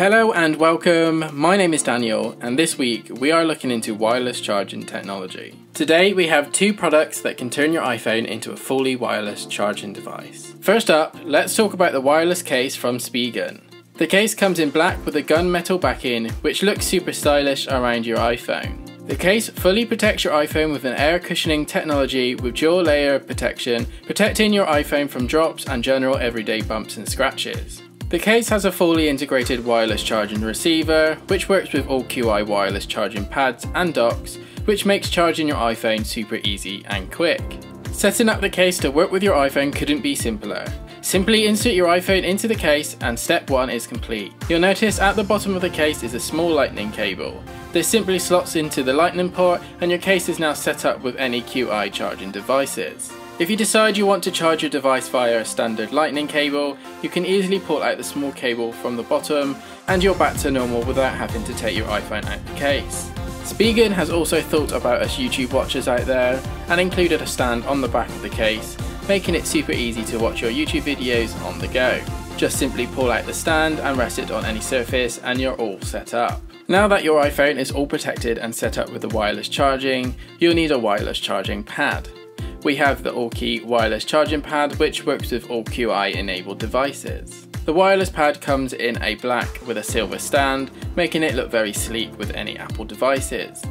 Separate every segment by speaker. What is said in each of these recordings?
Speaker 1: Hello and welcome. My name is Daniel, and this week we are looking into wireless charging technology. Today we have two products that can turn your iPhone into a fully wireless charging device. First up, let's talk about the wireless case from Spigen. The case comes in black with a gunmetal backing, which looks super stylish around your iPhone. The case fully protects your iPhone with an air cushioning technology with dual layer protection, protecting your iPhone from drops and general everyday bumps and scratches. The case has a fully integrated wireless charging receiver, which works with all QI wireless charging pads and docks, which makes charging your iPhone super easy and quick. Setting up the case to work with your iPhone couldn't be simpler. Simply insert your iPhone into the case and step 1 is complete. You'll notice at the bottom of the case is a small lightning cable. This simply slots into the lightning port and your case is now set up with any QI charging devices. If you decide you want to charge your device via a standard lightning cable, you can easily pull out the small cable from the bottom and you're back to normal without having to take your iPhone out the case. Spigen has also thought about us YouTube watchers out there and included a stand on the back of the case, making it super easy to watch your YouTube videos on the go. Just simply pull out the stand and rest it on any surface and you're all set up. Now that your iPhone is all protected and set up with the wireless charging, you'll need a wireless charging pad we have the Aukey wireless charging pad which works with all QI enabled devices. The wireless pad comes in a black with a silver stand, making it look very sleek with any Apple devices.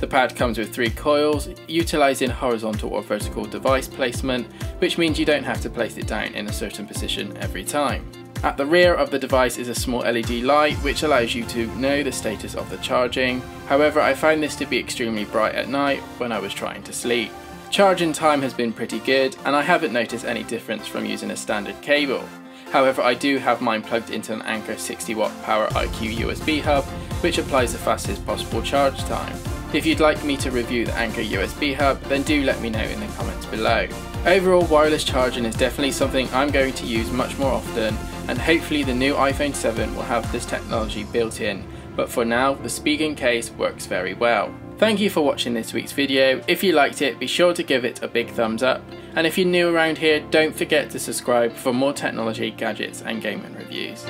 Speaker 1: The pad comes with three coils, utilising horizontal or vertical device placement, which means you don't have to place it down in a certain position every time. At the rear of the device is a small LED light which allows you to know the status of the charging, however I found this to be extremely bright at night when I was trying to sleep. Charging time has been pretty good and I haven't noticed any difference from using a standard cable. However, I do have mine plugged into an Anker 60 watt Power IQ USB hub, which applies the fastest possible charge time. If you'd like me to review the Anker USB hub, then do let me know in the comments below. Overall, wireless charging is definitely something I'm going to use much more often, and hopefully the new iPhone 7 will have this technology built in, but for now, the Spigen case works very well. Thank you for watching this week's video. If you liked it, be sure to give it a big thumbs up. And if you're new around here, don't forget to subscribe for more technology, gadgets and gaming reviews.